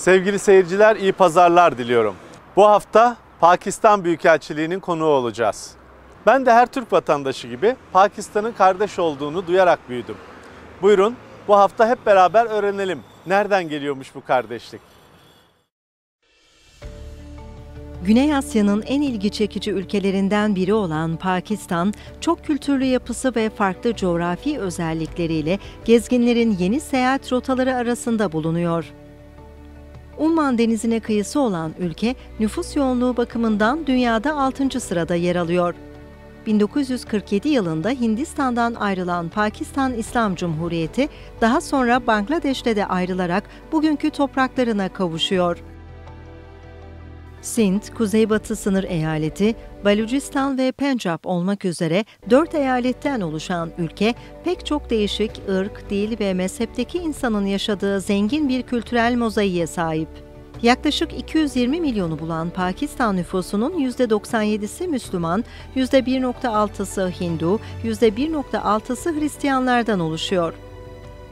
Sevgili seyirciler iyi pazarlar diliyorum. Bu hafta Pakistan Büyükelçiliği'nin konuğu olacağız. Ben de her Türk vatandaşı gibi Pakistan'ın kardeş olduğunu duyarak büyüdüm. Buyurun bu hafta hep beraber öğrenelim. Nereden geliyormuş bu kardeşlik? Güney Asya'nın en ilgi çekici ülkelerinden biri olan Pakistan, çok kültürlü yapısı ve farklı coğrafi özellikleriyle gezginlerin yeni seyahat rotaları arasında bulunuyor. Umman Denizi'ne kıyısı olan ülke, nüfus yoğunluğu bakımından dünyada 6. sırada yer alıyor. 1947 yılında Hindistan'dan ayrılan Pakistan İslam Cumhuriyeti, daha sonra Bangladeş'te de ayrılarak bugünkü topraklarına kavuşuyor. Sint, kuzeybatı sınır eyaleti, Balucistan ve Pencap olmak üzere dört eyaletten oluşan ülke, pek çok değişik ırk, dil ve mezhepteki insanın yaşadığı zengin bir kültürel mozaiğe sahip. Yaklaşık 220 milyonu bulan Pakistan nüfusunun %97'si Müslüman, %1.6'sı Hindu, %1.6'sı Hristiyanlardan oluşuyor.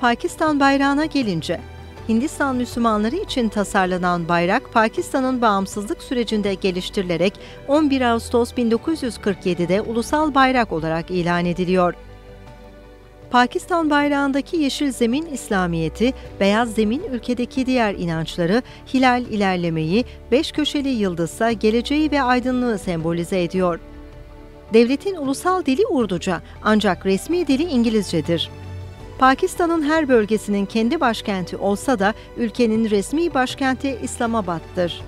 Pakistan bayrağına gelince, Hindistan Müslümanları için tasarlanan bayrak Pakistan'ın bağımsızlık sürecinde geliştirilerek 11 Ağustos 1947'de ulusal bayrak olarak ilan ediliyor. Pakistan bayrağındaki yeşil zemin İslamiyeti, beyaz zemin ülkedeki diğer inançları, hilal ilerlemeyi, beş köşeli yıldızsa geleceği ve aydınlığı sembolize ediyor. Devletin ulusal dili Urduca ancak resmi dili İngilizcedir. Pakistan'ın her bölgesinin kendi başkenti olsa da ülkenin resmi başkenti İslamabad'dır.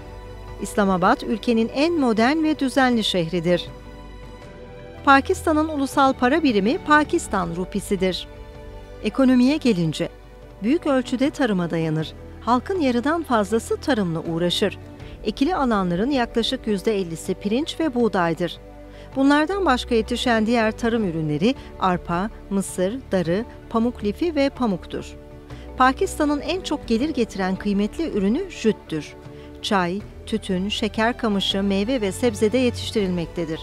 İslamabad ülkenin en modern ve düzenli şehridir. Pakistan'ın ulusal para birimi Pakistan rupisidir. Ekonomiye gelince, büyük ölçüde tarıma dayanır. Halkın yarıdan fazlası tarımla uğraşır. Ekili alanların yaklaşık %50'si pirinç ve buğdaydır. Bunlardan başka yetişen diğer tarım ürünleri arpa, mısır, darı, pamuk lifi ve pamuktur. Pakistan'ın en çok gelir getiren kıymetli ürünü jüttür. Çay, tütün, şeker kamışı, meyve ve sebzede yetiştirilmektedir.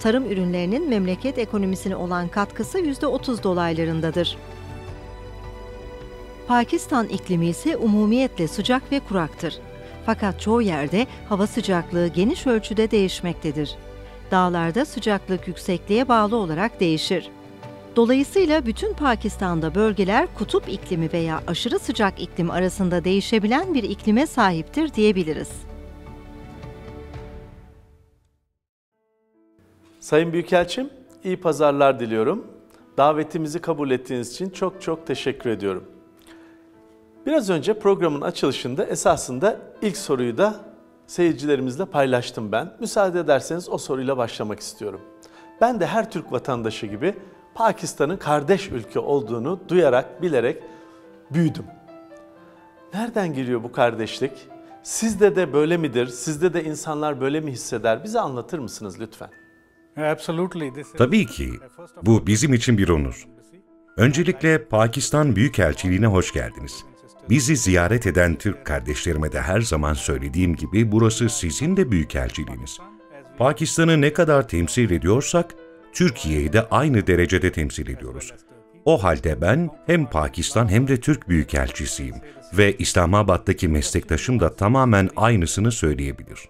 Tarım ürünlerinin memleket ekonomisine olan katkısı %30 dolaylarındadır. Pakistan iklimi ise umumiyetle sıcak ve kuraktır. Fakat çoğu yerde hava sıcaklığı geniş ölçüde değişmektedir dağlarda sıcaklık yüksekliğe bağlı olarak değişir. Dolayısıyla bütün Pakistan'da bölgeler kutup iklimi veya aşırı sıcak iklim arasında değişebilen bir iklime sahiptir diyebiliriz. Sayın Büyükelçim, iyi pazarlar diliyorum. Davetimizi kabul ettiğiniz için çok çok teşekkür ediyorum. Biraz önce programın açılışında esasında ilk soruyu da seyircilerimizle paylaştım ben. Müsaade ederseniz o soruyla başlamak istiyorum. Ben de her Türk vatandaşı gibi Pakistan'ın kardeş ülke olduğunu duyarak, bilerek büyüdüm. Nereden geliyor bu kardeşlik? Sizde de böyle midir? Sizde de insanlar böyle mi hisseder? Bize anlatır mısınız lütfen? Tabii ki. Bu bizim için bir onur. Öncelikle Pakistan Büyükelçiliğine hoş geldiniz. Bizi ziyaret eden Türk kardeşlerime de her zaman söylediğim gibi burası sizin de büyükelçiliğiniz. Pakistan'ı ne kadar temsil ediyorsak, Türkiye'yi de aynı derecede temsil ediyoruz. O halde ben hem Pakistan hem de Türk büyükelçisiyim ve İslamabad'daki meslektaşım da tamamen aynısını söyleyebilir.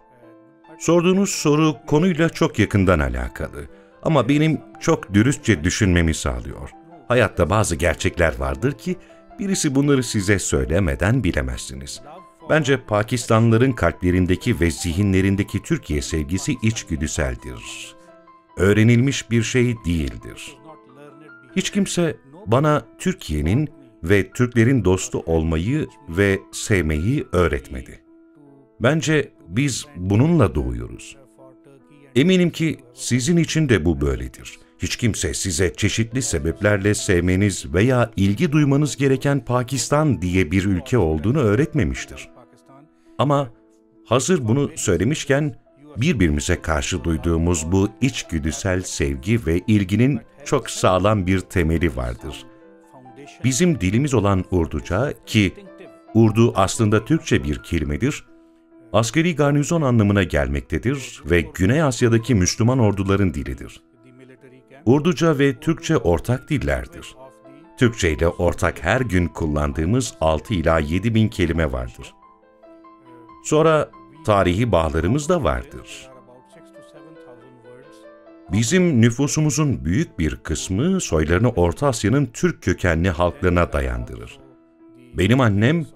Sorduğunuz soru konuyla çok yakından alakalı ama benim çok dürüstçe düşünmemi sağlıyor. Hayatta bazı gerçekler vardır ki Birisi bunları size söylemeden bilemezsiniz. Bence Pakistanlıların kalplerindeki ve zihinlerindeki Türkiye sevgisi içgüdüseldir. Öğrenilmiş bir şey değildir. Hiç kimse bana Türkiye'nin ve Türklerin dostu olmayı ve sevmeyi öğretmedi. Bence biz bununla doğuyoruz. Eminim ki sizin için de bu böyledir. Hiç kimse size çeşitli sebeplerle sevmeniz veya ilgi duymanız gereken Pakistan diye bir ülke olduğunu öğretmemiştir. Ama hazır bunu söylemişken birbirimize karşı duyduğumuz bu içgüdüsel sevgi ve ilginin çok sağlam bir temeli vardır. Bizim dilimiz olan Urduca ki Urdu aslında Türkçe bir kelimedir, askeri garnizon anlamına gelmektedir ve Güney Asya'daki Müslüman orduların dilidir. Urduca ve Türkçe ortak dillerdir. Türkçe ile ortak her gün kullandığımız 6 ila 7 bin kelime vardır. Sonra tarihi bağlarımız da vardır. Bizim nüfusumuzun büyük bir kısmı soylarını Orta Asya'nın Türk kökenli halklarına dayandırır. Benim annem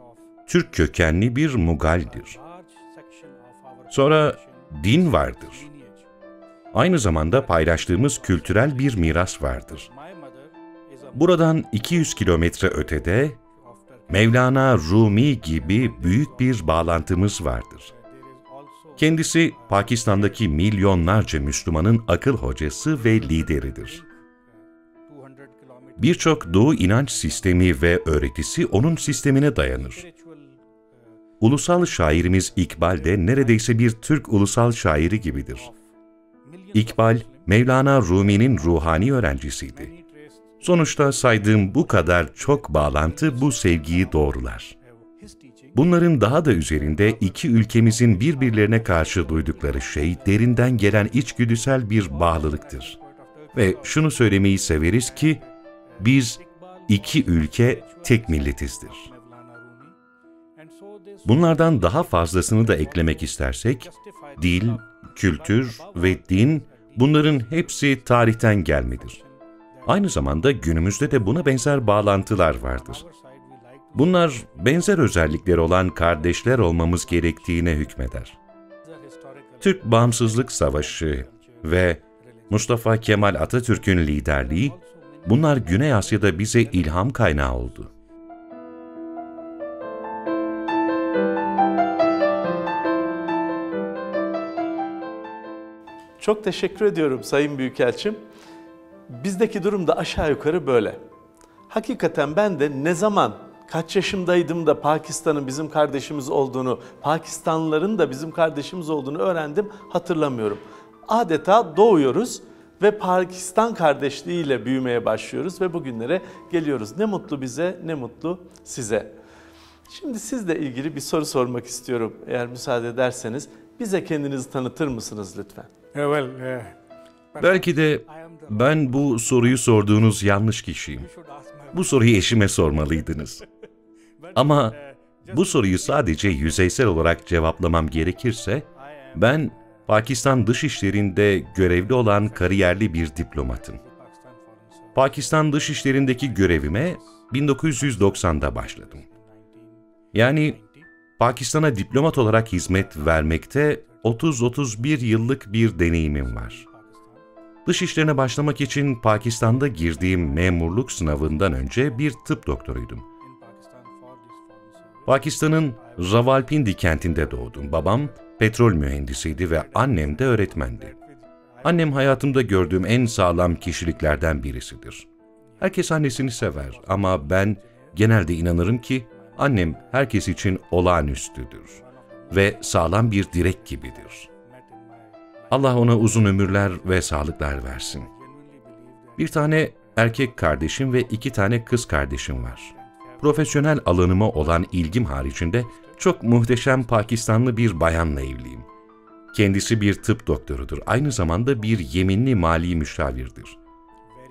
Türk kökenli bir Mugal'dir. Sonra din vardır. Aynı zamanda paylaştığımız kültürel bir miras vardır. Buradan 200 kilometre ötede Mevlana Rumi gibi büyük bir bağlantımız vardır. Kendisi Pakistan'daki milyonlarca Müslümanın akıl hocası ve lideridir. Birçok Doğu inanç sistemi ve öğretisi onun sistemine dayanır. Ulusal şairimiz İkbal de neredeyse bir Türk ulusal şairi gibidir. İkbal, Mevlana Rumi'nin ruhani öğrencisiydi. Sonuçta saydığım bu kadar çok bağlantı bu sevgiyi doğrular. Bunların daha da üzerinde iki ülkemizin birbirlerine karşı duydukları şey derinden gelen içgüdüsel bir bağlılıktır. Ve şunu söylemeyi severiz ki, biz iki ülke tek milletizdir. Bunlardan daha fazlasını da eklemek istersek, dil, kültür ve din bunların hepsi tarihten gelmedir. Aynı zamanda günümüzde de buna benzer bağlantılar vardır. Bunlar benzer özellikleri olan kardeşler olmamız gerektiğine hükmeder. Türk Bağımsızlık Savaşı ve Mustafa Kemal Atatürk'ün liderliği, bunlar Güney Asya'da bize ilham kaynağı oldu. Çok teşekkür ediyorum Sayın Büyükelçim. Bizdeki durum da aşağı yukarı böyle. Hakikaten ben de ne zaman kaç yaşımdaydım da Pakistan'ın bizim kardeşimiz olduğunu, Pakistanlıların da bizim kardeşimiz olduğunu öğrendim hatırlamıyorum. Adeta doğuyoruz ve Pakistan kardeşliğiyle büyümeye başlıyoruz ve bugünlere geliyoruz. Ne mutlu bize, ne mutlu size. Şimdi sizle ilgili bir soru sormak istiyorum eğer müsaade ederseniz. Bize kendinizi tanıtır mısınız lütfen? Belki de ben bu soruyu sorduğunuz yanlış kişiyim. Bu soruyu eşime sormalıydınız. Ama bu soruyu sadece yüzeysel olarak cevaplamam gerekirse, ben Pakistan Dışişleri'nde görevli olan kariyerli bir diplomatım. Pakistan Dışişleri'ndeki görevime 1990'da başladım. Yani Pakistan'a diplomat olarak hizmet vermekte 30-31 yıllık bir deneyimim var. Dışişlerine başlamak için Pakistan'da girdiğim memurluk sınavından önce bir tıp doktoruydum. Pakistan'ın Rawalpindi kentinde doğdum. Babam petrol mühendisiydi ve annem de öğretmendi. Annem hayatımda gördüğüm en sağlam kişiliklerden birisidir. Herkes annesini sever ama ben genelde inanırım ki annem herkes için olağanüstüdür ve sağlam bir direk gibidir. Allah ona uzun ömürler ve sağlıklar versin. Bir tane erkek kardeşim ve iki tane kız kardeşim var. Profesyonel alanıma olan ilgim haricinde çok muhteşem Pakistanlı bir bayanla evliyim. Kendisi bir tıp doktorudur. Aynı zamanda bir yeminli mali müşavirdir.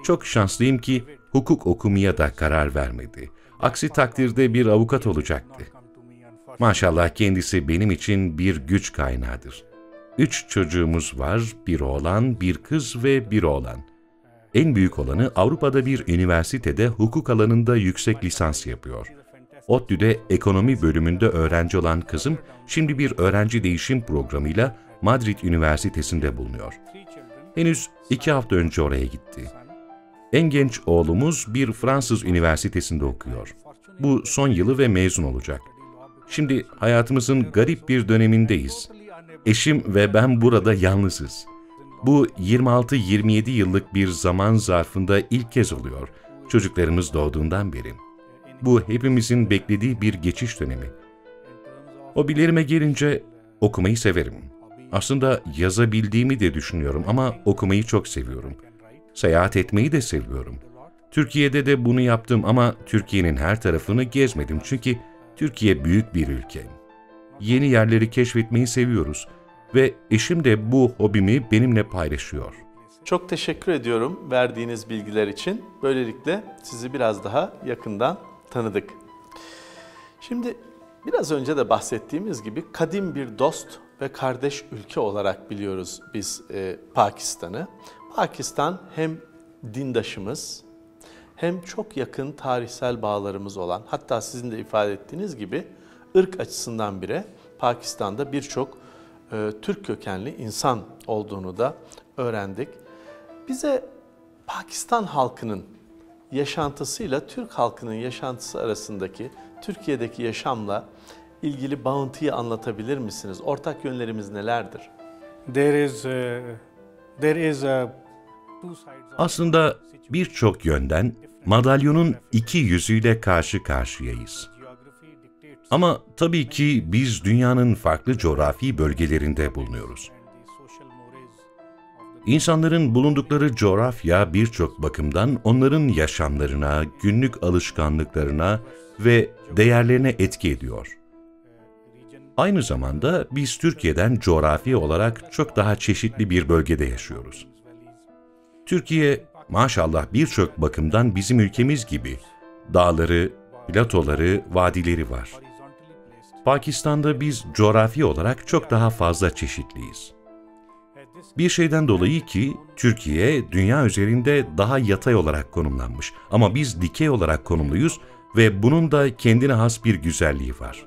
Çok şanslıyım ki hukuk okumaya da karar vermedi. Aksi takdirde bir avukat olacaktı. Maşallah kendisi benim için bir güç kaynağıdır. Üç çocuğumuz var, bir oğlan, bir kız ve bir oğlan. En büyük olanı Avrupa'da bir üniversitede hukuk alanında yüksek lisans yapıyor. ODTÜ'de ekonomi bölümünde öğrenci olan kızım, şimdi bir öğrenci değişim programıyla Madrid Üniversitesi'nde bulunuyor. Henüz iki hafta önce oraya gitti. En genç oğlumuz bir Fransız üniversitesinde okuyor. Bu son yılı ve mezun olacak. Şimdi hayatımızın garip bir dönemindeyiz. Eşim ve ben burada yalnızız. Bu 26-27 yıllık bir zaman zarfında ilk kez oluyor. Çocuklarımız doğduğundan beri. Bu hepimizin beklediği bir geçiş dönemi. Hobilerime gelince okumayı severim. Aslında yazabildiğimi de düşünüyorum ama okumayı çok seviyorum. Seyahat etmeyi de seviyorum. Türkiye'de de bunu yaptım ama Türkiye'nin her tarafını gezmedim çünkü Türkiye büyük bir ülke. Yeni yerleri keşfetmeyi seviyoruz ve eşim de bu hobimi benimle paylaşıyor. Çok teşekkür ediyorum verdiğiniz bilgiler için. Böylelikle sizi biraz daha yakından tanıdık. Şimdi Biraz önce de bahsettiğimiz gibi kadim bir dost ve kardeş ülke olarak biliyoruz biz e, Pakistan'ı. Pakistan hem dindaşımız hem çok yakın tarihsel bağlarımız olan hatta sizin de ifade ettiğiniz gibi ırk açısından bile Pakistan'da birçok e, Türk kökenli insan olduğunu da öğrendik. Bize Pakistan halkının yaşantısıyla Türk halkının yaşantısı arasındaki Türkiye'deki yaşamla ilgili bağıntıyı anlatabilir misiniz? Ortak yönlerimiz nelerdir? There is, uh, there is a Aslında birçok yönden madalyonun iki yüzüyle karşı karşıyayız. Ama tabii ki biz dünyanın farklı coğrafi bölgelerinde bulunuyoruz. İnsanların bulundukları coğrafya birçok bakımdan onların yaşamlarına, günlük alışkanlıklarına ve değerlerine etki ediyor. Aynı zamanda biz Türkiye'den coğrafi olarak çok daha çeşitli bir bölgede yaşıyoruz. Türkiye maşallah birçok bakımdan bizim ülkemiz gibi dağları, platoları, vadileri var. Pakistan'da biz coğrafi olarak çok daha fazla çeşitliyiz. Bir şeyden dolayı ki Türkiye dünya üzerinde daha yatay olarak konumlanmış ama biz dikey olarak konumluyuz ve bunun da kendine has bir güzelliği var.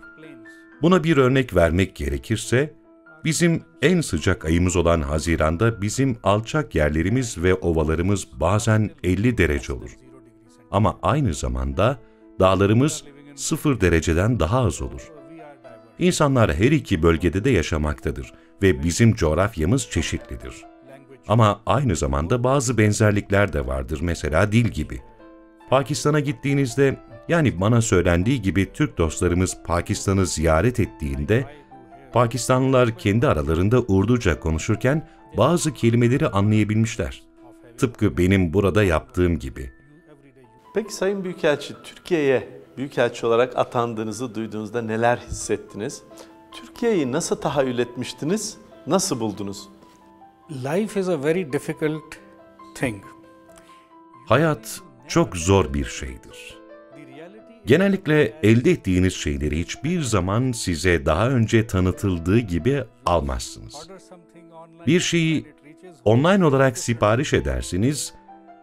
Buna bir örnek vermek gerekirse, bizim en sıcak ayımız olan Haziran'da bizim alçak yerlerimiz ve ovalarımız bazen 50 derece olur. Ama aynı zamanda dağlarımız 0 dereceden daha az olur. İnsanlar her iki bölgede de yaşamaktadır ve bizim coğrafyamız çeşitlidir. Ama aynı zamanda bazı benzerlikler de vardır mesela dil gibi. Pakistan'a gittiğinizde yani bana söylendiği gibi Türk dostlarımız Pakistan'ı ziyaret ettiğinde Pakistanlılar kendi aralarında Urduca konuşurken bazı kelimeleri anlayabilmişler. Tıpkı benim burada yaptığım gibi. Peki Sayın Büyükelçi, Türkiye'ye Büyükelçi olarak atandığınızı duyduğunuzda neler hissettiniz? Türkiye'yi nasıl tahayyül etmiştiniz? Nasıl buldunuz? life is a very difficult thing. Hayat çok zor bir şeydir. Genellikle elde ettiğiniz şeyleri hiçbir zaman size daha önce tanıtıldığı gibi almazsınız. Bir şeyi online olarak sipariş edersiniz,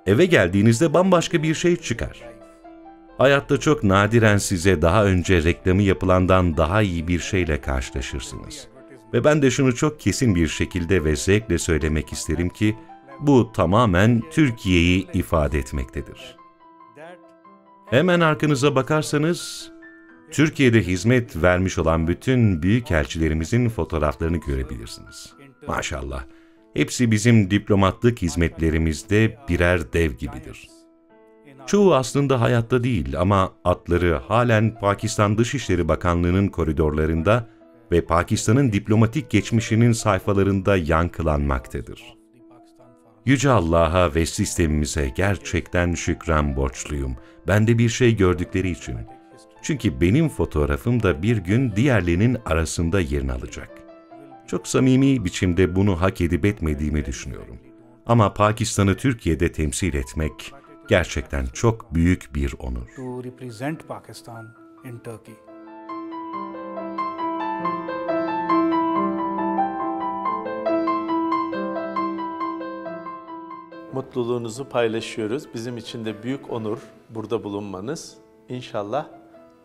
eve geldiğinizde bambaşka bir şey çıkar. Hayatta çok nadiren size daha önce reklamı yapılandan daha iyi bir şeyle karşılaşırsınız. Ve ben de şunu çok kesin bir şekilde ve zevkle söylemek isterim ki, bu tamamen Türkiye'yi ifade etmektedir. Hemen arkanıza bakarsanız, Türkiye'de hizmet vermiş olan bütün büyükelçilerimizin fotoğraflarını görebilirsiniz. Maşallah, hepsi bizim diplomatlık hizmetlerimizde birer dev gibidir. Çoğu aslında hayatta değil ama atları halen Pakistan Dışişleri Bakanlığı'nın koridorlarında ve Pakistan'ın diplomatik geçmişinin sayfalarında yankılanmaktadır. Yüce Allah'a ve sistemimize gerçekten şükran borçluyum. Bende bir şey gördükleri için. Çünkü benim fotoğrafım da bir gün diğerlerinin arasında yerini alacak. Çok samimi biçimde bunu hak edip etmediğimi düşünüyorum. Ama Pakistan'ı Türkiye'de temsil etmek gerçekten çok büyük bir onur. Mutluluğunuzu paylaşıyoruz. Bizim için de büyük onur burada bulunmanız. İnşallah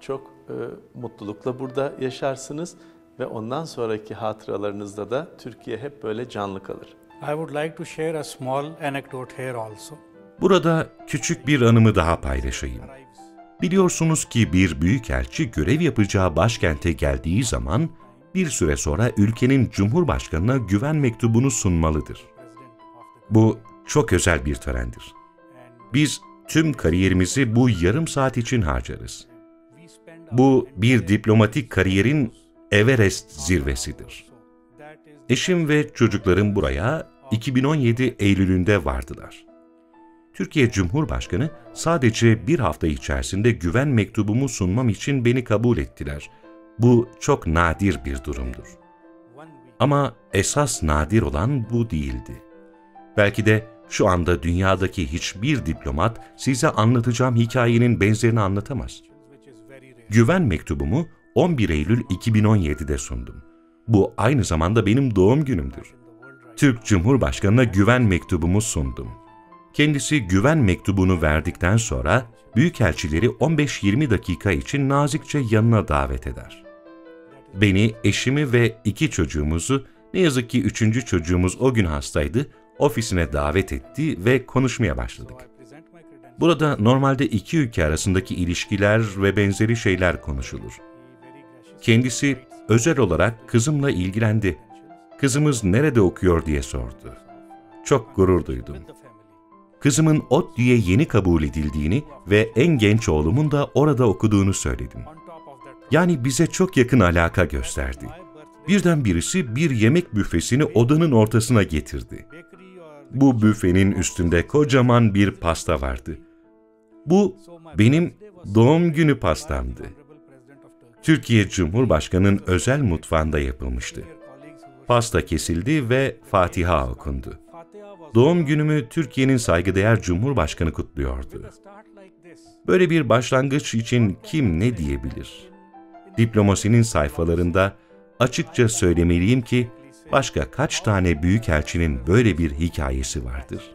çok e, mutlulukla burada yaşarsınız ve ondan sonraki hatıralarınızda da Türkiye hep böyle canlı kalır. I would like to share a small anecdote here also. Burada küçük bir anımı daha paylaşayım. Biliyorsunuz ki bir büyükelçi görev yapacağı başkente geldiği zaman bir süre sonra ülkenin cumhurbaşkanına güven mektubunu sunmalıdır. Bu çok özel bir törendir. Biz tüm kariyerimizi bu yarım saat için harcarız. Bu bir diplomatik kariyerin Everest zirvesidir. Eşim ve çocuklarım buraya 2017 Eylül'ünde vardılar. Türkiye Cumhurbaşkanı sadece bir hafta içerisinde güven mektubumu sunmam için beni kabul ettiler. Bu çok nadir bir durumdur. Ama esas nadir olan bu değildi. Belki de şu anda dünyadaki hiçbir diplomat size anlatacağım hikayenin benzerini anlatamaz. Güven mektubumu 11 Eylül 2017'de sundum. Bu aynı zamanda benim doğum günümdür. Türk Cumhurbaşkanı'na güven mektubumu sundum. Kendisi güven mektubunu verdikten sonra büyükelçileri 15-20 dakika için nazikçe yanına davet eder. Beni, eşimi ve iki çocuğumuzu, ne yazık ki üçüncü çocuğumuz o gün hastaydı, ofisine davet etti ve konuşmaya başladık. Burada normalde iki ülke arasındaki ilişkiler ve benzeri şeyler konuşulur. Kendisi özel olarak kızımla ilgilendi. Kızımız nerede okuyor diye sordu. Çok gurur duydum. Kızımın ODTÜ'ye yeni kabul edildiğini ve en genç oğlumun da orada okuduğunu söyledim. Yani bize çok yakın alaka gösterdi. Birden birisi bir yemek büfesini odanın ortasına getirdi. Bu büfenin üstünde kocaman bir pasta vardı. Bu benim doğum günü pastamdı. Türkiye Cumhurbaşkanı'nın özel mutfağında yapılmıştı. Pasta kesildi ve Fatiha okundu. Doğum günümü Türkiye'nin saygıdeğer Cumhurbaşkanı kutluyordu. Böyle bir başlangıç için kim ne diyebilir? Diplomasinin sayfalarında açıkça söylemeliyim ki başka kaç tane büyükelçinin böyle bir hikayesi vardır.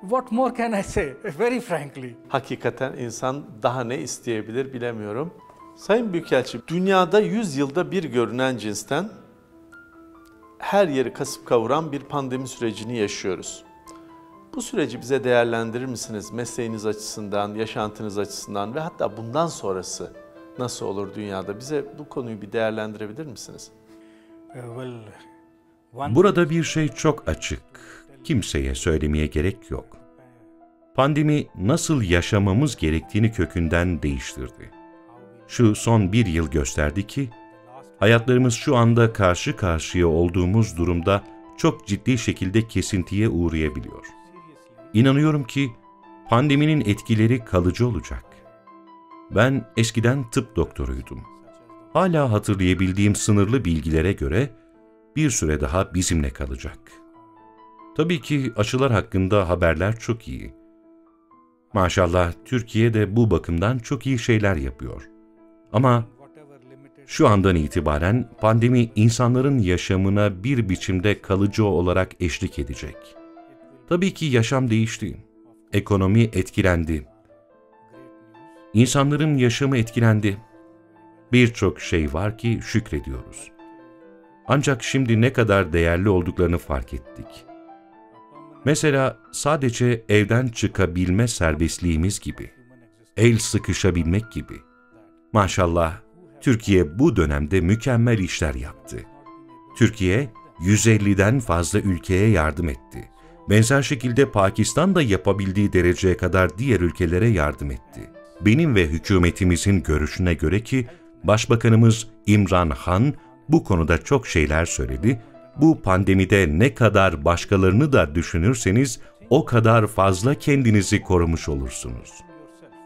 What more can I say? Very frankly. Hakikaten insan daha ne isteyebilir bilemiyorum. Sayın Büyükelçi, dünyada 100 yılda bir görünen cinsten her yeri kasıp kavuran bir pandemi sürecini yaşıyoruz. Bu süreci bize değerlendirir misiniz? Mesleğiniz açısından, yaşantınız açısından ve hatta bundan sonrası nasıl olur dünyada? Bize bu konuyu bir değerlendirebilir misiniz? Uh, Burada bir şey çok açık. Kimseye söylemeye gerek yok. Pandemi nasıl yaşamamız gerektiğini kökünden değiştirdi. Şu son bir yıl gösterdi ki, hayatlarımız şu anda karşı karşıya olduğumuz durumda çok ciddi şekilde kesintiye uğrayabiliyor. İnanıyorum ki pandeminin etkileri kalıcı olacak. Ben eskiden tıp doktoruydum. Hala hatırlayabildiğim sınırlı bilgilere göre bir süre daha bizimle kalacak. Tabii ki aşılar hakkında haberler çok iyi. Maşallah Türkiye de bu bakımdan çok iyi şeyler yapıyor. Ama şu andan itibaren pandemi insanların yaşamına bir biçimde kalıcı olarak eşlik edecek. Tabii ki yaşam değişti. Ekonomi etkilendi. İnsanların yaşamı etkilendi. Birçok şey var ki şükrediyoruz. Ancak şimdi ne kadar değerli olduklarını fark ettik. Mesela sadece evden çıkabilme serbestliğimiz gibi, el sıkışabilmek gibi. Maşallah Türkiye bu dönemde mükemmel işler yaptı. Türkiye 150'den fazla ülkeye yardım etti. Benzer şekilde Pakistan da yapabildiği dereceye kadar diğer ülkelere yardım etti. Benim ve hükümetimizin görüşüne göre ki Başbakanımız İmran Han bu konuda çok şeyler söyledi. Bu pandemide ne kadar başkalarını da düşünürseniz o kadar fazla kendinizi korumuş olursunuz.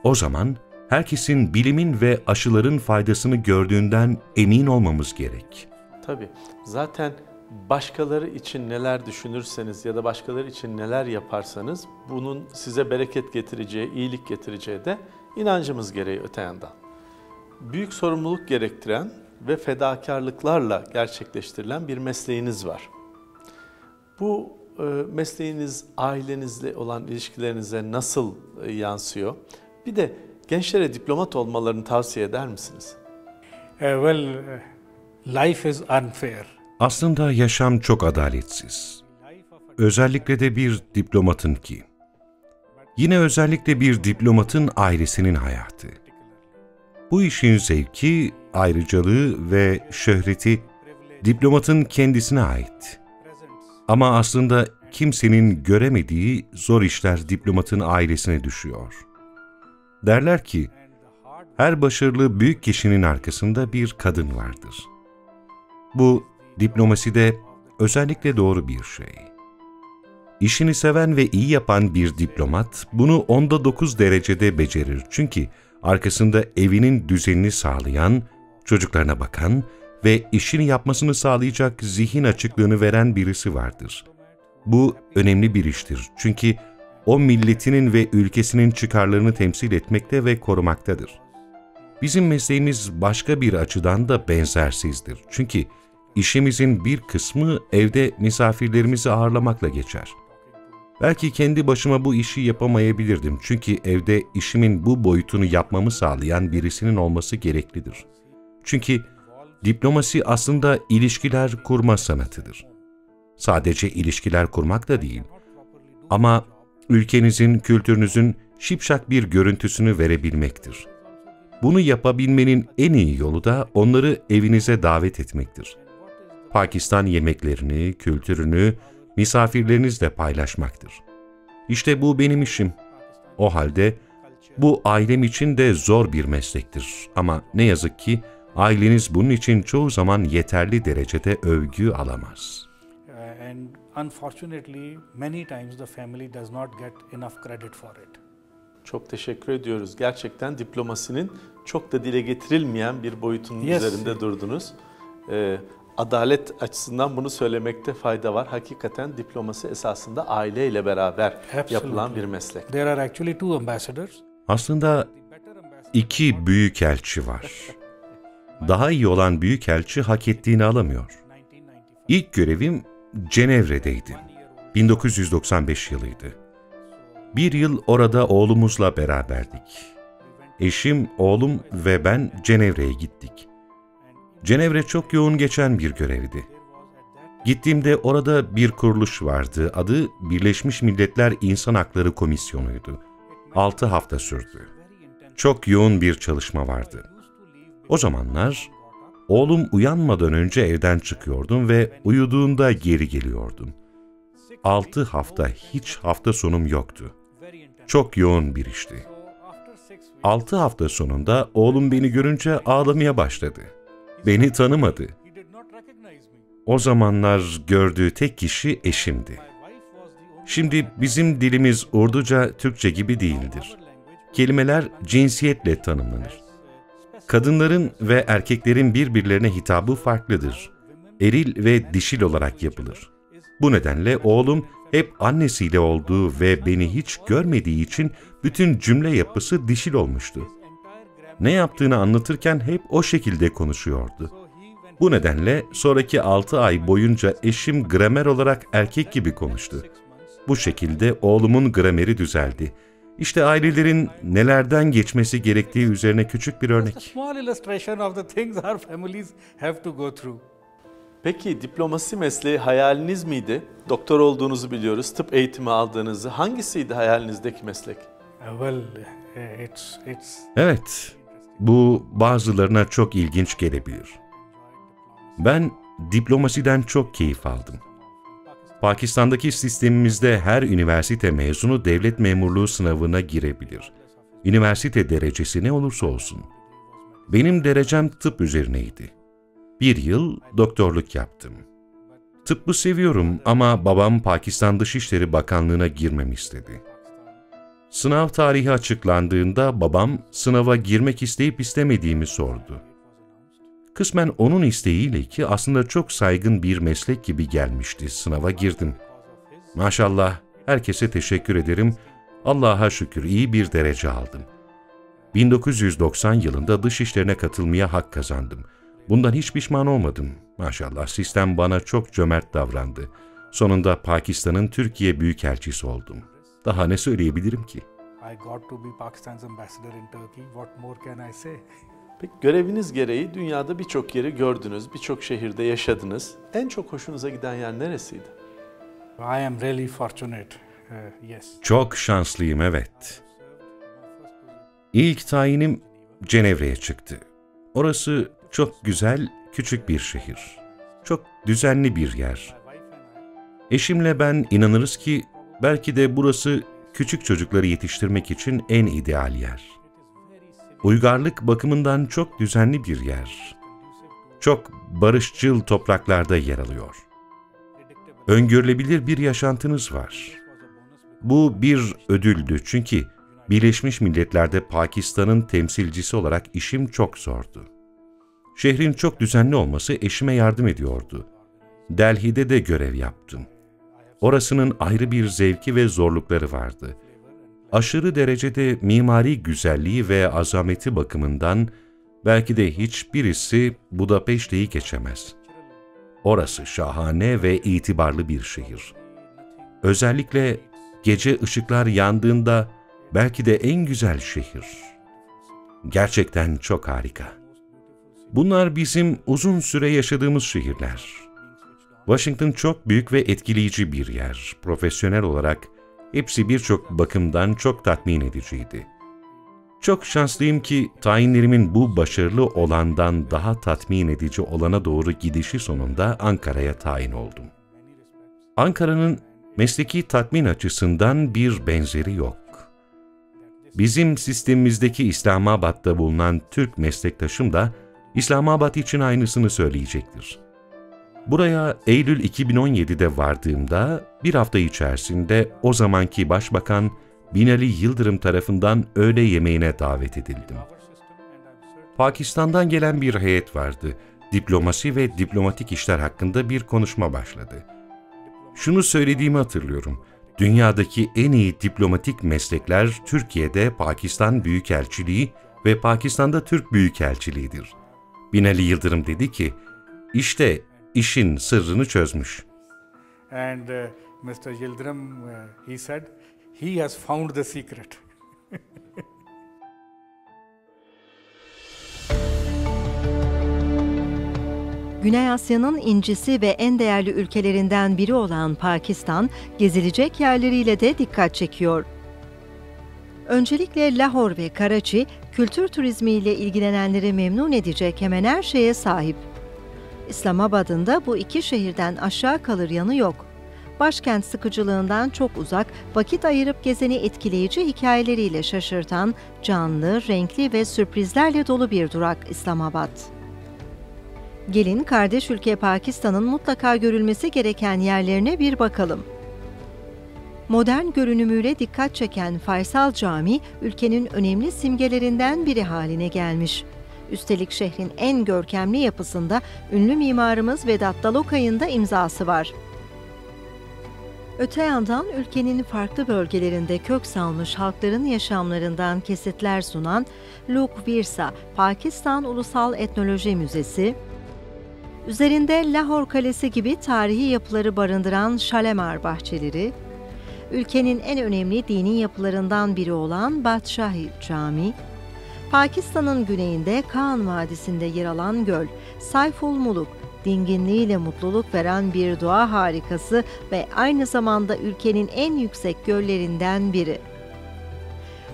O zaman herkesin bilimin ve aşıların faydasını gördüğünden emin olmamız gerek. Tabii. Zaten başkaları için neler düşünürseniz ya da başkaları için neler yaparsanız bunun size bereket getireceği, iyilik getireceği de inancımız gereği öte yandan. Büyük sorumluluk gerektiren ve fedakarlıklarla gerçekleştirilen bir mesleğiniz var. Bu e, mesleğiniz ailenizle olan ilişkilerinize nasıl e, yansıyor? Bir de gençlere diplomat olmalarını tavsiye eder misiniz? Uh, well, life is unfair. Aslında yaşam çok adaletsiz. Özellikle de bir diplomatın ki. Yine özellikle bir diplomatın ailesinin hayatı. Bu işin zevki, ayrıcalığı ve şöhreti diplomatın kendisine ait. Ama aslında kimsenin göremediği zor işler diplomatın ailesine düşüyor. Derler ki, her başarılı büyük kişinin arkasında bir kadın vardır. Bu, diplomaside özellikle doğru bir şey. İşini seven ve iyi yapan bir diplomat bunu onda dokuz derecede becerir. Çünkü arkasında evinin düzenini sağlayan, çocuklarına bakan ve işini yapmasını sağlayacak zihin açıklığını veren birisi vardır. Bu önemli bir iştir çünkü o milletinin ve ülkesinin çıkarlarını temsil etmekte ve korumaktadır. Bizim mesleğimiz başka bir açıdan da benzersizdir. Çünkü işimizin bir kısmı evde misafirlerimizi ağırlamakla geçer. Belki kendi başıma bu işi yapamayabilirdim çünkü evde işimin bu boyutunu yapmamı sağlayan birisinin olması gereklidir. Çünkü diplomasi aslında ilişkiler kurma sanatıdır. Sadece ilişkiler kurmak da değil. Ama ülkenizin, kültürünüzün şipşak bir görüntüsünü verebilmektir. Bunu yapabilmenin en iyi yolu da onları evinize davet etmektir. Pakistan yemeklerini, kültürünü misafirlerinizle paylaşmaktır. İşte bu benim işim. O halde bu ailem için de zor bir meslektir ama ne yazık ki aileniz bunun için çoğu zaman yeterli derecede övgü alamaz. Uh, and unfortunately, many times the family does not get enough credit for it. Çok teşekkür ediyoruz. Gerçekten diplomasinin çok da dile getirilmeyen bir boyutunun Yes. üzerinde durdunuz. Ee, adalet açısından bunu söylemekte fayda var. Hakikaten diplomasi esasında aileyle beraber Absolutely. yapılan bir meslek. There are actually two ambassadors. Aslında iki büyükelçi var. Daha iyi olan büyükelçi hak ettiğini alamıyor. İlk görevim Cenevre'deydi. 1995 yılıydı. Bir yıl orada oğlumuzla beraberdik. Eşim, oğlum ve ben Cenevre'ye gittik. Cenevre çok yoğun geçen bir görevdi. Gittiğimde orada bir kuruluş vardı. Adı Birleşmiş Milletler İnsan Hakları Komisyonu'ydu. 6 hafta sürdü. Çok yoğun bir çalışma vardı. O zamanlar oğlum uyanmadan önce evden çıkıyordum ve uyuduğunda geri geliyordum. 6 hafta hiç hafta sonum yoktu. Çok yoğun bir işti. 6 hafta sonunda oğlum beni görünce ağlamaya başladı. Beni tanımadı. O zamanlar gördüğü tek kişi eşimdi. Şimdi bizim dilimiz Urduca, Türkçe gibi değildir. Kelimeler cinsiyetle tanımlanır. Kadınların ve erkeklerin birbirlerine hitabı farklıdır. Eril ve dişil olarak yapılır. Bu nedenle oğlum hep annesiyle olduğu ve beni hiç görmediği için bütün cümle yapısı dişil olmuştu. Ne yaptığını anlatırken hep o şekilde konuşuyordu. Bu nedenle sonraki 6 ay boyunca eşim gramer olarak erkek gibi konuştu. Bu şekilde oğlumun grameri düzeldi. İşte ailelerin nelerden geçmesi gerektiği üzerine küçük bir örnek. Peki diplomasi mesleği hayaliniz miydi? Doktor olduğunuzu biliyoruz, tıp eğitimi aldığınızı. Hangisiydi hayalinizdeki meslek? İt's Evet, bu bazılarına çok ilginç gelebilir. Ben diplomasiden çok keyif aldım. Pakistan'daki sistemimizde her üniversite mezunu devlet memurluğu sınavına girebilir. Üniversite derecesi ne olursa olsun. Benim derecem tıp üzerineydi. Bir yıl doktorluk yaptım. Tıbbı seviyorum ama babam Pakistan Dışişleri Bakanlığı'na girmemi istedi. Sınav tarihi açıklandığında babam sınava girmek isteyip istemediğimi sordu. Kısmen onun isteğiyle ki aslında çok saygın bir meslek gibi gelmişti. Sınava girdim. Maşallah herkese teşekkür ederim. Allah'a şükür iyi bir derece aldım. 1990 yılında dış işlerine katılmaya hak kazandım. Bundan hiç pişman olmadım. Maşallah sistem bana çok cömert davrandı. Sonunda Pakistan'ın Türkiye Büyükelçisi oldum. Daha ne söyleyebilirim ki? I got to be Pakistan's ambassador in Turkey. What more can I say? Peki göreviniz gereği dünyada birçok yeri gördünüz, birçok şehirde yaşadınız. En çok hoşunuza giden yer neresiydi? I am really fortunate. Uh, yes. Çok şanslıyım evet. İlk tayinim Cenevre'ye çıktı. Orası çok güzel, küçük bir şehir. Çok düzenli bir yer. Eşimle ben inanırız ki belki de burası küçük çocukları yetiştirmek için en ideal yer. Uygarlık bakımından çok düzenli bir yer. Çok barışçıl topraklarda yer alıyor. Öngörülebilir bir yaşantınız var. Bu bir ödüldü çünkü Birleşmiş Milletler'de Pakistan'ın temsilcisi olarak işim çok zordu. Şehrin çok düzenli olması eşime yardım ediyordu. Delhi'de de görev yaptım. Orasının ayrı bir zevki ve zorlukları vardı. Aşırı derecede mimari güzelliği ve azameti bakımından Belki de hiçbirisi Budapeşte'yi geçemez. Orası şahane ve itibarlı bir şehir. Özellikle gece ışıklar yandığında belki de en güzel şehir. Gerçekten çok harika. Bunlar bizim uzun süre yaşadığımız şehirler. Washington çok büyük ve etkileyici bir yer. Profesyonel olarak hepsi birçok bakımdan çok tatmin ediciydi. Çok şanslıyım ki tayinlerimin bu başarılı olandan daha tatmin edici olana doğru gidişi sonunda Ankara'ya tayin oldum. Ankara'nın mesleki tatmin açısından bir benzeri yok. Bizim sistemimizdeki İslamabad'da bulunan Türk meslektaşım da İslamabad için aynısını söyleyecektir. Buraya Eylül 2017'de vardığımda bir hafta içerisinde o zamanki Başbakan Binali Yıldırım tarafından öğle yemeğine davet edildim. Pakistan'dan gelen bir heyet vardı. Diplomasi ve diplomatik işler hakkında bir konuşma başladı. Şunu söylediğimi hatırlıyorum. Dünyadaki en iyi diplomatik meslekler Türkiye'de Pakistan Büyükelçiliği ve Pakistan'da Türk Büyükelçiliğidir. Binali Yıldırım dedi ki, işte işin sırrını çözmüş. And uh, Mr. Yildirim, uh, he said, he has found the secret. Güney Asya'nın incisi ve en değerli ülkelerinden biri olan Pakistan, gezilecek yerleriyle de dikkat çekiyor. Öncelikle Lahore ve Karachi, kültür turizmi ile ilgilenenleri memnun edecek hemen her şeye sahip. İslamabad'ın da bu iki şehirden aşağı kalır yanı yok. Başkent sıkıcılığından çok uzak, vakit ayırıp gezeni etkileyici hikayeleriyle şaşırtan, canlı, renkli ve sürprizlerle dolu bir durak İslamabad. Gelin kardeş ülke Pakistan'ın mutlaka görülmesi gereken yerlerine bir bakalım. Modern görünümüyle dikkat çeken Faysal Camii, ülkenin önemli simgelerinden biri haline gelmiş. Üstelik şehrin en görkemli yapısında ünlü mimarımız Vedat Dalokay'ın da imzası var. Öte yandan ülkenin farklı bölgelerinde kök salmış halkların yaşamlarından kesitler sunan Luke Virsa, Pakistan Ulusal Etnoloji Müzesi, üzerinde Lahore Kalesi gibi tarihi yapıları barındıran Şalemar bahçeleri, ülkenin en önemli dini yapılarından biri olan Batşahi Camii, Pakistan'ın güneyinde Kaan Vadisi'nde yer alan göl, Sayful Muluk, dinginliğiyle mutluluk veren bir doğa harikası ve aynı zamanda ülkenin en yüksek göllerinden biri.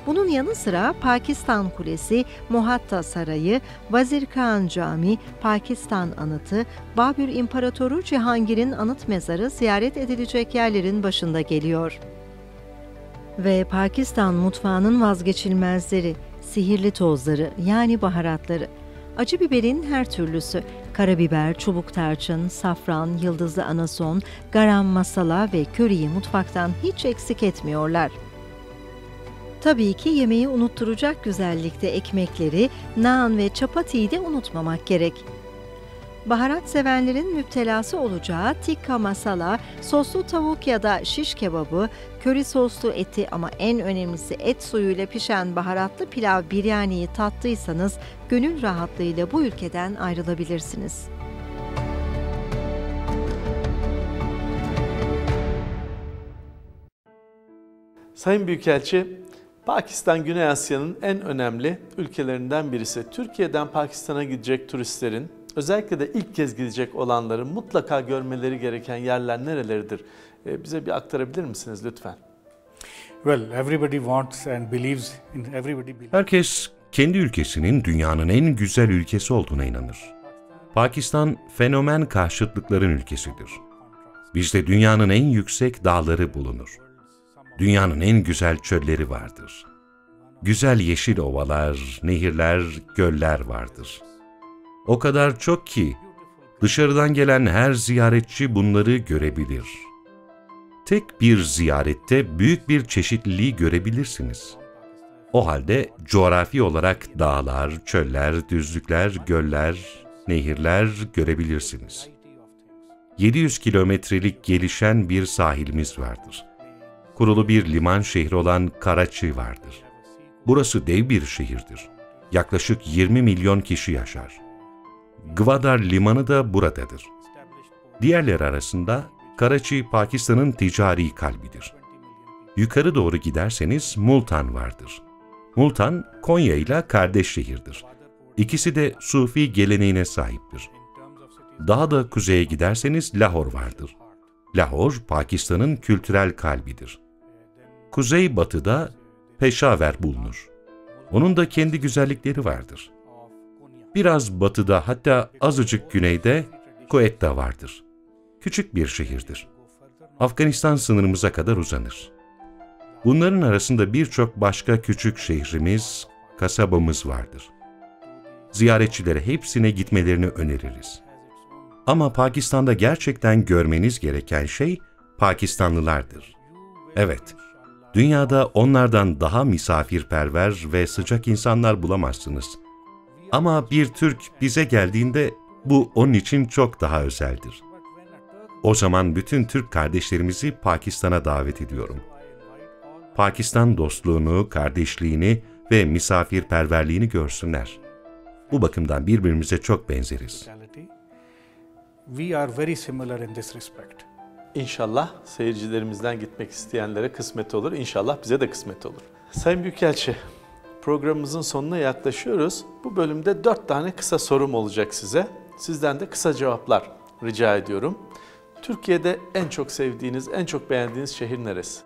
Bunun yanı sıra Pakistan Kulesi, Muhatta Sarayı, Vazir Khan Camii, Pakistan Anıtı, Babür İmparatoru Cihangir'in anıt mezarı ziyaret edilecek yerlerin başında geliyor. Ve Pakistan mutfağının vazgeçilmezleri, sihirli tozları yani baharatları, acı biberin her türlüsü, karabiber, çubuk tarçın, safran, yıldızlı anason, garam masala ve köriyi mutfaktan hiç eksik etmiyorlar. Tabii ki yemeği unutturacak güzellikte ekmekleri, naan ve çapatiyi de unutmamak gerek. Baharat sevenlerin müptelası olacağı tikka masala, soslu tavuk ya da şiş kebabı, köri soslu eti ama en önemlisi et suyuyla pişen baharatlı pilav biryaniyi tattıysanız gönül rahatlığıyla bu ülkeden ayrılabilirsiniz. Sayın Büyükelçi, Pakistan Güney Asya'nın en önemli ülkelerinden birisi. Türkiye'den Pakistan'a gidecek turistlerin, özellikle de ilk kez gidecek olanların mutlaka görmeleri gereken yerler nereleridir? Ee, bize bir aktarabilir misiniz lütfen? Well, everybody wants and believes in everybody believes. Herkes kendi ülkesinin dünyanın en güzel ülkesi olduğuna inanır. Pakistan fenomen karşıtlıkların ülkesidir. Bizde dünyanın en yüksek dağları bulunur. Dünyanın en güzel çölleri vardır. Güzel yeşil ovalar, nehirler, göller vardır. O kadar çok ki dışarıdan gelen her ziyaretçi bunları görebilir. Tek bir ziyarette büyük bir çeşitliliği görebilirsiniz. O halde coğrafi olarak dağlar, çöller, düzlükler, göller, nehirler görebilirsiniz. 700 kilometrelik gelişen bir sahilimiz vardır. Kurulu bir liman şehri olan Karaçi vardır. Burası dev bir şehirdir. yaklaşık 20 milyon kişi yaşar. Gwadar limanı da buradadır. Diğerleri arasında Karachi, Pakistan'ın ticari kalbidir. Yukarı doğru giderseniz Multan vardır. Multan, Konya ile kardeş şehirdir. İkisi de Sufi geleneğine sahiptir. Daha da kuzeye giderseniz Lahor vardır. Lahor, Pakistan'ın kültürel kalbidir. Kuzey batıda Peşaver bulunur. Onun da kendi güzellikleri vardır. Biraz batıda hatta azıcık güneyde Quetta vardır. Küçük bir şehirdir. Afganistan sınırımıza kadar uzanır. Bunların arasında birçok başka küçük şehrimiz, kasabamız vardır. Ziyaretçilere hepsine gitmelerini öneririz. Ama Pakistan'da gerçekten görmeniz gereken şey Pakistanlılardır. Evet, dünyada onlardan daha misafirperver ve sıcak insanlar bulamazsınız. Ama bir Türk bize geldiğinde bu onun için çok daha özeldir. O zaman bütün Türk kardeşlerimizi Pakistan'a davet ediyorum. Pakistan dostluğunu, kardeşliğini ve misafirperverliğini görsünler. Bu bakımdan birbirimize çok benzeriz. We are very similar in this respect. İnşallah seyircilerimizden gitmek isteyenlere kısmet olur. İnşallah bize de kısmet olur. Sayın Büyükelçi, programımızın sonuna yaklaşıyoruz. Bu bölümde dört tane kısa sorum olacak size. Sizden de kısa cevaplar rica ediyorum. Türkiye'de en çok sevdiğiniz, en çok beğendiğiniz şehir neresi?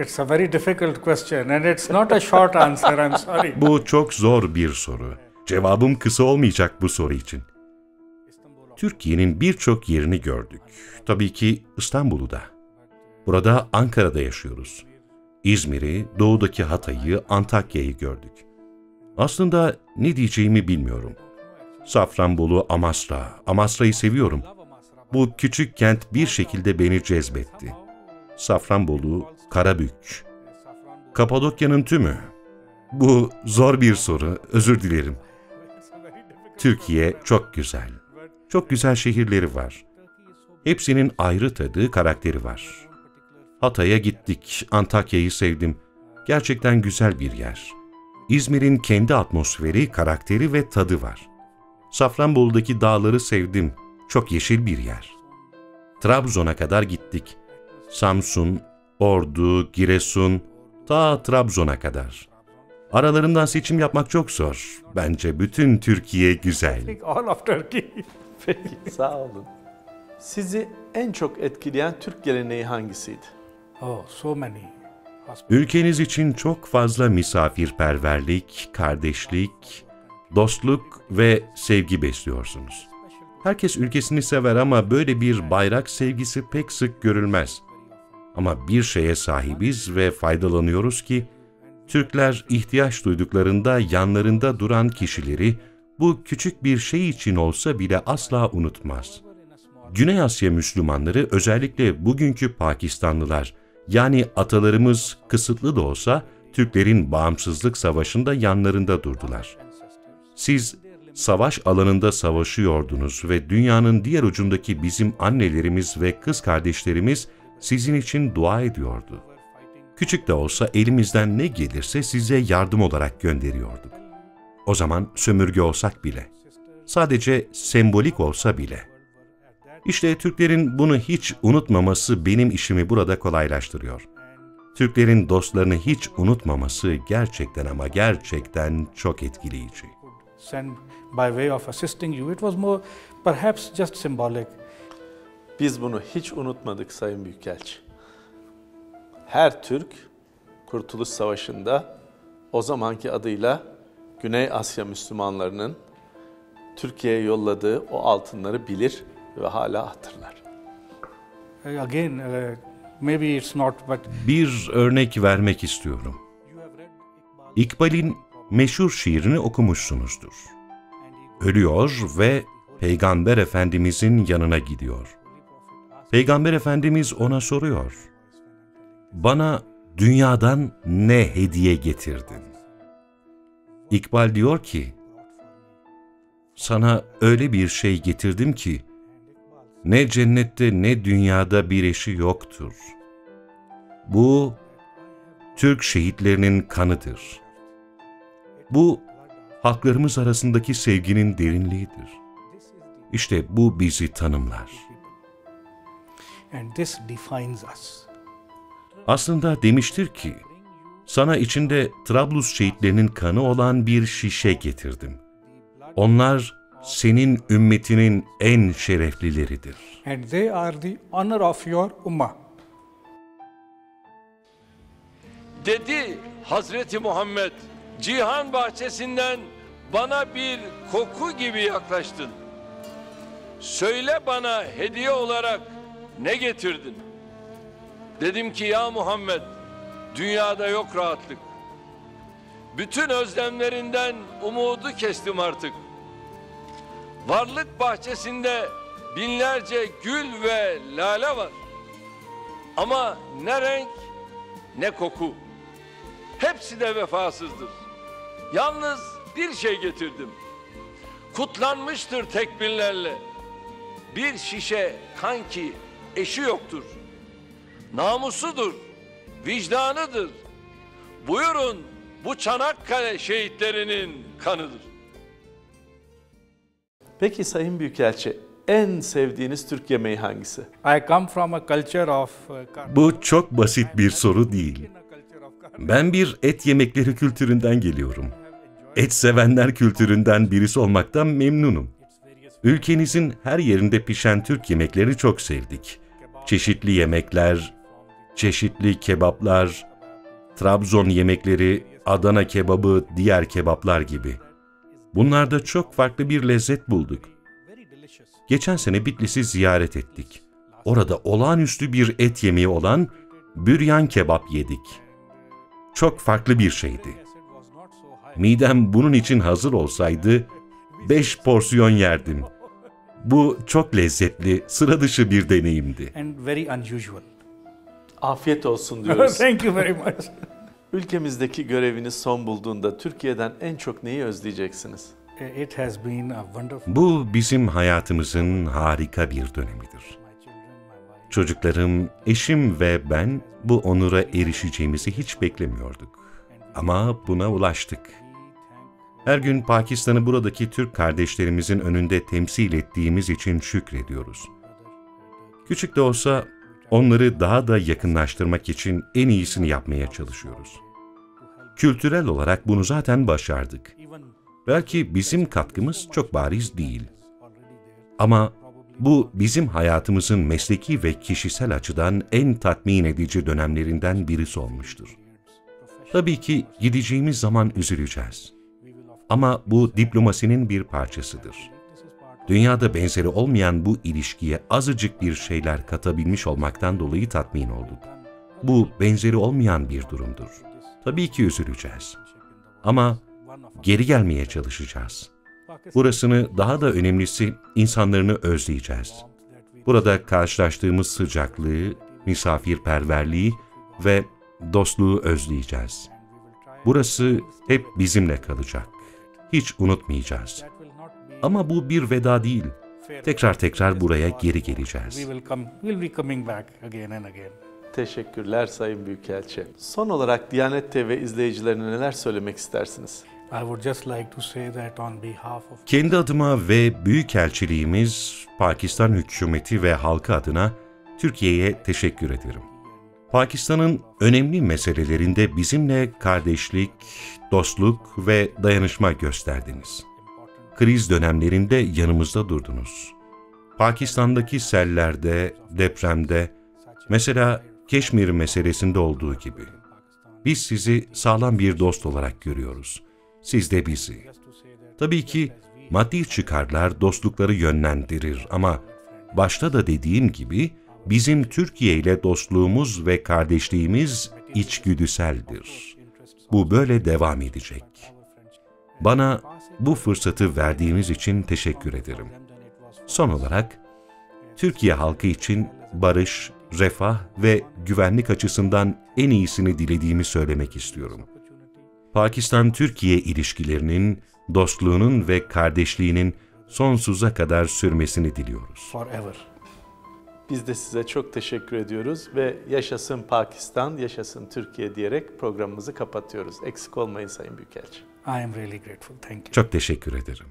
It's a very difficult question and it's not a short answer, I'm sorry. Bu çok zor bir soru. Cevabım kısa olmayacak bu soru için. Türkiye'nin birçok yerini gördük. Tabii ki İstanbul'u da. Burada Ankara'da yaşıyoruz. İzmir'i, doğudaki Hatay'ı, Antakya'yı gördük. Aslında ne diyeceğimi bilmiyorum. Safranbolu, Amasra, Amasra'yı seviyorum. Bu küçük kent bir şekilde beni cezbetti. Safranbolu, Karabük, Kapadokya'nın tümü. Bu zor bir soru, özür dilerim. Türkiye çok güzel. Çok güzel şehirleri var. Hepsinin ayrı tadı, karakteri var. Hatay'a gittik, Antakya'yı sevdim. Gerçekten güzel bir yer. İzmir'in kendi atmosferi, karakteri ve tadı var. Safranbolu'daki dağları sevdim. Çok yeşil bir yer. Trabzon'a kadar gittik. Samsun, Ordu, Giresun, ta Trabzon'a kadar. Aralarından seçim yapmak çok zor. Bence bütün Türkiye güzel. All of Turkey. Peki, sağ olun. Sizi en çok etkileyen Türk geleneği hangisiydi? Oh. Ülkeniz için çok fazla misafirperverlik, kardeşlik, dostluk ve sevgi besliyorsunuz. Herkes ülkesini sever ama böyle bir bayrak sevgisi pek sık görülmez. Ama bir şeye sahibiz ve faydalanıyoruz ki, Türkler ihtiyaç duyduklarında yanlarında duran kişileri bu küçük bir şey için olsa bile asla unutmaz. Güney Asya Müslümanları özellikle bugünkü Pakistanlılar, yani atalarımız kısıtlı da olsa Türklerin bağımsızlık savaşında yanlarında durdular. Siz savaş alanında savaşıyordunuz ve dünyanın diğer ucundaki bizim annelerimiz ve kız kardeşlerimiz sizin için dua ediyordu. Küçük de olsa elimizden ne gelirse size yardım olarak gönderiyorduk. O zaman sömürge olsak bile, sadece sembolik olsa bile. İşte Türklerin bunu hiç unutmaması benim işimi burada kolaylaştırıyor. Türklerin dostlarını hiç unutmaması gerçekten ama gerçekten çok etkileyici. Send by way of assisting you. It was more perhaps just symbolic. Biz bunu hiç unutmadık Sayın Büyükelçi. Her Türk Kurtuluş Savaşı'nda o zamanki adıyla Güney Asya Müslümanlarının Türkiye'ye yolladığı o altınları bilir ve hala hatırlar. Uh, Again, uh, maybe it's not, but Bir örnek vermek istiyorum. İkbal'in meşhur şiirini okumuşsunuzdur. Ölüyor ve Peygamber Efendimizin yanına gidiyor. Peygamber Efendimiz ona soruyor. Bana dünyadan ne hediye getirdin? İkbal diyor ki, sana öyle bir şey getirdim ki, ne cennette ne dünyada bir eşi yoktur. Bu, Türk şehitlerinin kanıdır. Bu, halklarımız arasındaki sevginin derinliğidir. İşte bu bizi tanımlar. Aslında demiştir ki, sana içinde Trablus şehitlerinin kanı olan bir şişe getirdim. Onlar senin ümmetinin en şereflileridir. And they are the honor of your ummah. Dedi Hazreti Muhammed, cihan bahçesinden bana bir koku gibi yaklaştın. Söyle bana hediye olarak ne getirdin? Dedim ki ya Muhammed, dünyada yok rahatlık. Bütün özlemlerinden umudu kestim artık. Varlık bahçesinde binlerce gül ve lale var. Ama ne renk ne koku. Hepsi de vefasızdır. Yalnız bir şey getirdim. Kutlanmıştır tekbirlerle. Bir şişe kan ki eşi yoktur. Namusudur, vicdanıdır. Buyurun bu Çanakkale şehitlerinin kanıdır. Peki Sayın Büyükelçi, en sevdiğiniz Türk yemeği hangisi? I come from a culture of uh, Bu çok basit bir soru değil. Ben bir et yemekleri kültüründen geliyorum. Et sevenler kültüründen birisi olmaktan memnunum. Ülkenizin her yerinde pişen Türk yemekleri çok sevdik. Çeşitli yemekler, çeşitli kebaplar, Trabzon yemekleri, Adana kebabı, diğer kebaplar gibi. Bunlarda çok farklı bir lezzet bulduk. Geçen sene Bitlis'i ziyaret ettik. Orada olağanüstü bir et yemeği olan büryan kebap yedik. Çok farklı bir şeydi. Midem bunun için hazır olsaydı beş porsiyon yerdim. Bu çok lezzetli, sıra dışı bir deneyimdi. Afiyet olsun diyoruz. Thank you very much. Ülkemizdeki göreviniz son bulduğunda Türkiye'den en çok neyi özleyeceksiniz? It has been a wonderful. Bu bizim hayatımızın harika bir dönemidir. Çocuklarım, eşim ve ben bu onura erişeceğimizi hiç beklemiyorduk. Ama buna ulaştık. Her gün Pakistan'ı buradaki Türk kardeşlerimizin önünde temsil ettiğimiz için şükrediyoruz. Küçük de olsa onları daha da yakınlaştırmak için en iyisini yapmaya çalışıyoruz. Kültürel olarak bunu zaten başardık. Belki bizim katkımız çok bariz değil. Ama bu bizim hayatımızın mesleki ve kişisel açıdan en tatmin edici dönemlerinden birisi olmuştur. Tabii ki gideceğimiz zaman üzüleceğiz. Ama bu diplomasinin bir parçasıdır. Dünyada benzeri olmayan bu ilişkiye azıcık bir şeyler katabilmiş olmaktan dolayı tatmin olduk. Bu benzeri olmayan bir durumdur. Tabii ki üzüleceğiz. Ama geri gelmeye çalışacağız. Burasını daha da önemlisi insanlarını özleyeceğiz. Burada karşılaştığımız sıcaklığı, misafirperverliği ve dostluğu özleyeceğiz. Burası hep bizimle kalacak. Hiç unutmayacağız. Ama bu bir veda değil. Tekrar tekrar buraya geri geleceğiz. Teşekkürler Sayın Büyükelçi. Son olarak Diyanet TV izleyicilerine neler söylemek istersiniz? I would just like to say that on behalf of Kendi adıma ve Büyükelçiliğimiz, Pakistan hükümeti ve halkı adına Türkiye'ye teşekkür ederim. Pakistan'ın önemli meselelerinde bizimle kardeşlik, dostluk ve dayanışma gösterdiniz. Kriz dönemlerinde yanımızda durdunuz. Pakistan'daki sellerde, depremde, mesela Keşmir meselesinde olduğu gibi. Biz sizi sağlam bir dost olarak görüyoruz. Siz de bizi. Tabii ki maddi çıkarlar dostlukları yönlendirir ama başta da dediğim gibi bizim Türkiye ile dostluğumuz ve kardeşliğimiz içgüdüseldir. Bu böyle devam edecek. Bana bu fırsatı verdiğiniz için teşekkür ederim. Son olarak Türkiye halkı için barış, refah ve güvenlik açısından en iyisini dilediğimi söylemek istiyorum. Pakistan-Türkiye ilişkilerinin, dostluğunun ve kardeşliğinin sonsuza kadar sürmesini diliyoruz. forever. Biz de size çok teşekkür ediyoruz ve yaşasın Pakistan, yaşasın Türkiye diyerek programımızı kapatıyoruz. Eksik olmayın Sayın Büyükelçi. I am really grateful. Thank you. Çok teşekkür ederim.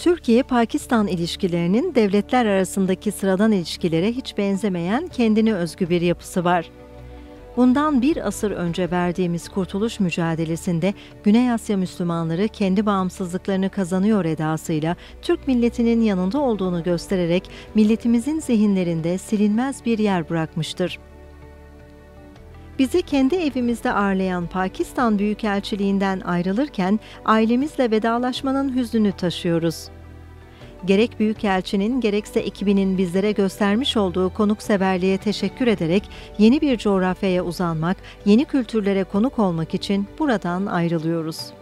Türkiye-Pakistan ilişkilerinin devletler arasındaki sıradan ilişkilere hiç benzemeyen kendine özgü bir yapısı var. Bundan bir asır önce verdiğimiz kurtuluş mücadelesinde Güney Asya Müslümanları kendi bağımsızlıklarını kazanıyor edasıyla Türk milletinin yanında olduğunu göstererek milletimizin zihinlerinde silinmez bir yer bırakmıştır. Bizi kendi evimizde ağırlayan Pakistan Büyükelçiliğinden ayrılırken ailemizle vedalaşmanın hüznünü taşıyoruz. Gerek Büyükelçinin gerekse ekibinin bizlere göstermiş olduğu konukseverliğe teşekkür ederek yeni bir coğrafyaya uzanmak, yeni kültürlere konuk olmak için buradan ayrılıyoruz.